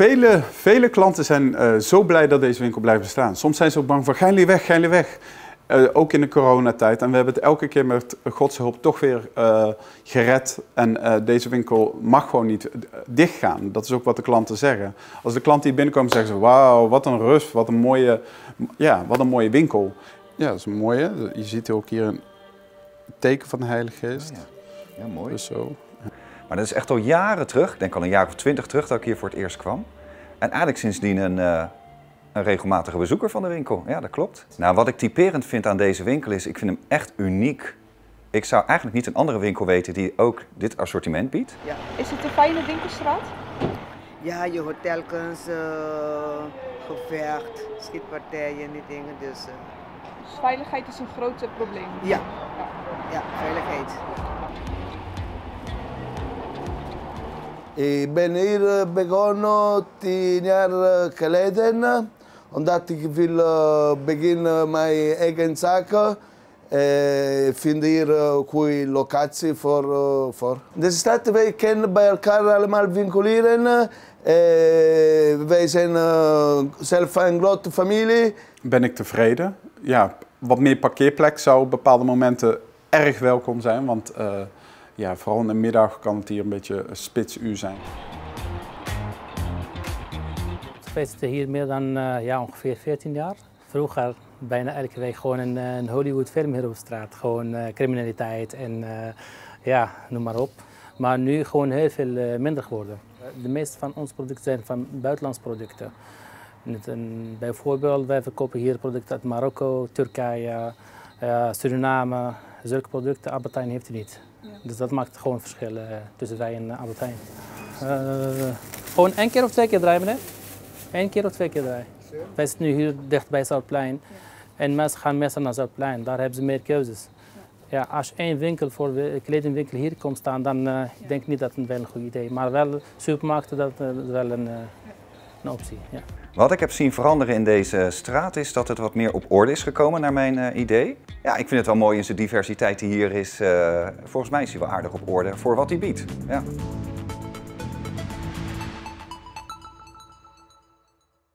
vele, vele klanten zijn uh, zo blij dat deze winkel blijft bestaan. Soms zijn ze ook bang voor, ga jullie weg, ga jullie weg. Uh, ook in de coronatijd. En we hebben het elke keer met Gods hulp toch weer uh, gered. En deze winkel mag gewoon niet dichtgaan. Dat is ook wat de klanten zeggen. Als de klanten hier binnenkomen zeggen ze, wauw, wat een rust, wat een mooie, ja, wat een mooie winkel. Ja, dat is een mooie. Je ziet ook hier een teken van de Heilige Geest. Oh ja. ja, mooi. Dus zo. Maar dat is echt al jaren terug, ik denk al een jaar of twintig terug dat ik hier voor het eerst kwam. En eigenlijk sindsdien een, uh, een regelmatige bezoeker van de winkel. Ja, dat klopt. Nou, wat ik typerend vind aan deze winkel is, ik vind hem echt uniek. Ik zou eigenlijk niet een andere winkel weten die ook dit assortiment biedt. Ja. Is het een fijne winkelstraat? Ja, je hoort telkens uh, gevecht, schietpartijen, die dingen. Dus, uh... dus veiligheid is een groot probleem? Ja, ja. ja veiligheid. Ik ben hier begonnen tien jaar geleden, omdat ik wil beginnen mijn eigen zaken. Ik vind hier een goede locatie voor, voor. De stad, wij kennen bij elkaar allemaal winkelieren. Wij zijn zelf een grote familie. Ben ik tevreden? Ja, wat meer parkeerplek zou op bepaalde momenten erg welkom zijn, want uh, ja, vooral in de middag kan het hier een beetje een spitsuur zijn. Wij zitten hier meer dan uh, ja, ongeveer 14 jaar. Vroeger bijna elke week gewoon een, een Hollywood film hier op straat. Gewoon uh, criminaliteit en ja, noem maar op. Maar nu gewoon heel veel minder geworden. De meeste van onze producten zijn van buitenlandse producten. En bijvoorbeeld, wij verkopen hier producten uit Marokko, Turkije, Suriname. Zulke producten, Albertijn heeft hij niet. Dus dat maakt gewoon verschil uh, tussen wij en uh, Albertijn. Uh, gewoon één keer of twee keer draaien, meneer? Eén keer of twee keer draaien. Wij zitten nu hier dicht bij Zuidplein. En mensen gaan meestal naar Zuidplein, daar hebben ze meer keuzes. Ja, als één winkel voor kledingwinkel hier komt staan, dan uh, denk ik niet dat het wel een goed idee is. Maar wel supermarkten, dat is wel een, Ja. Wat ik heb zien veranderen in deze straat is dat het wat meer op orde is gekomen naar mijn uh, idee. Ja, ik vind het wel mooi in zijn diversiteit die hier is. Uh, volgens mij is hij wel aardig op orde voor wat hij biedt. Ja.